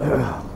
Ugh.